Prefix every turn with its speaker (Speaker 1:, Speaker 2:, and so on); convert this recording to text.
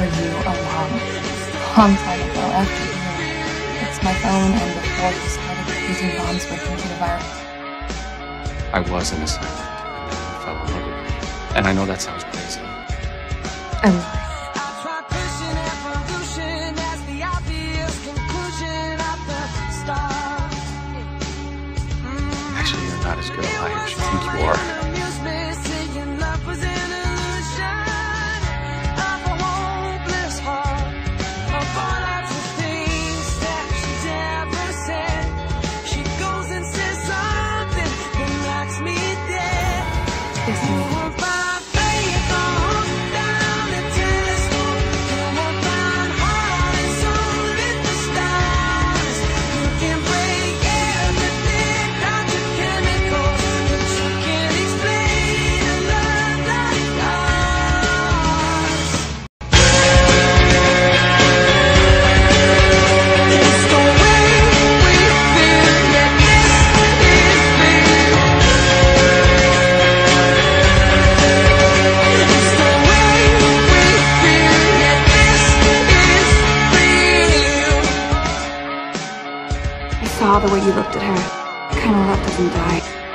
Speaker 1: for you a long, long time ago after you fixed my phone and before you started using bombs with computer virus.
Speaker 2: I was an assignment, and then I fell in love with you. And I know that sounds crazy.
Speaker 1: I'm lying.
Speaker 2: Actually, you're not as good a liar as you think you are.
Speaker 1: Kiss me. Saw the way you looked at her. Kind of left us and